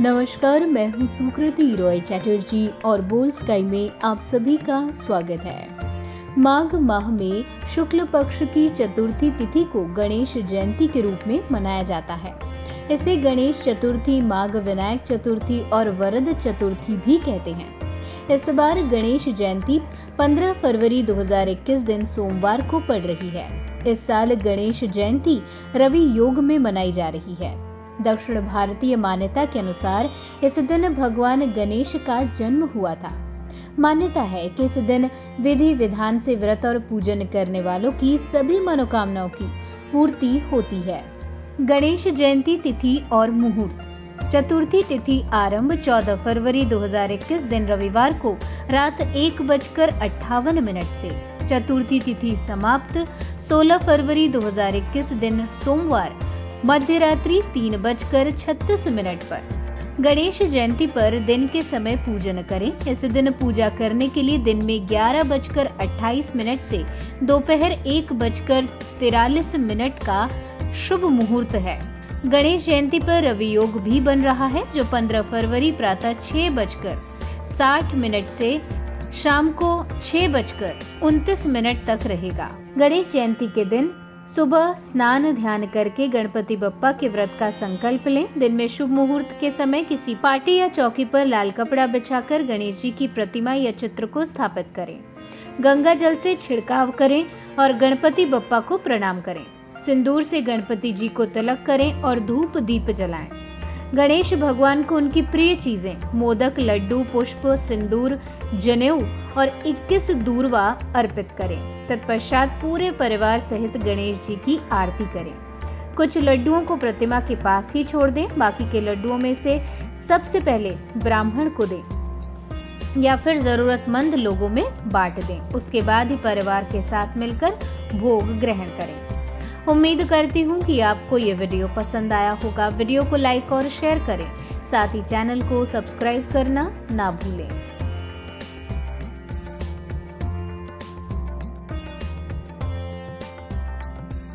नमस्कार, मैं हूँ सुकृति रॉय चैटर्जी और बोल स्काई में आप सभी का स्वागत है। माघ माह में शुक्ल पक्ष की चतुर्थी तिथि को गणेश जयंती के रूप में मनाया जाता है। इसे गणेश चतुर्थी, माघ विनायक चतुर्थी और वरद चतुर्थी भी कहते हैं। इस बार गणेश जयंती 15 फरवरी 2021 दिन सोमवार को पड़ रही है। इस साल गणेश जयंती रवि योग में मनाई जा रही है। दक्षिण भारतीय मान्यता के अनुसार इस दिन भगवान गणेश का जन्म हुआ था। मान्यता है कि इस दिन विधि विधान से व्रत और पूजन करने वालों की सभी मनोकामनाओं की पूर्ति होती है। गणेश जयंती तिथि और मुहूर्त। चतुर्थी तिथि आरंभ 14 फरवरी 2021 दिन रविवार को रात एक बजकर अट्ठावन मिनट से। चतुर्थी तिथि समाप्त 16 फरवरी 2021 दिन सोमवार। मध्य रात्रि तीन बजकर छत्तीस मिनट पर। गणेश जयंती पर दिन के समय पूजन करें। इस दिन पूजा करने के लिए दिन में ग्यारह बजकर अट्ठाईस मिनट से दोपहर एक बजकर तिरालीस मिनट का शुभ मुहूर्त है। गणेश जयंती पर रवि योग भी बन रहा है, जो 15 फरवरी प्रातः छह बजकर साठ मिनट से शाम को छह बजकर उनतीस मिनट तक रहेगा। गणेश जयंती के दिन सुबह स्नान ध्यान करके गणपति बप्पा के व्रत का संकल्प लें। दिन में शुभ मुहूर्त के समय किसी पार्टी या चौकी पर लाल कपड़ा बिछाकर गणेश जी की प्रतिमा या चित्र को स्थापित करें। गंगा जल से छिड़काव करें और गणपति बप्पा को प्रणाम करें। सिंदूर से गणपति जी को तलक करें और धूप दीप जलाएँ। गणेश भगवान को उनकी प्रिय चीज़ें, मोदक, लड्डू, पुष्प, सिंदूर, जनेऊ और 21 दूरवा अर्पित करें, तत्पश्चात पूरे परिवार सहित गणेश जी की आरती करें। कुछ लड्डुओं को प्रतिमा के पास ही छोड़ दें, बाकी के लड्डुओं में से सबसे पहले ब्राह्मण को दें या फिर जरूरतमंद लोगों में बांट दें। उसके बाद ही परिवार के साथ मिलकर भोग ग्रहण करें। उम्मीद करती हूँ कि आपको ये वीडियो पसंद आया होगा। वीडियो को लाइक और शेयर करें। साथ ही चैनल को सब्सक्राइब करना ना भूलें।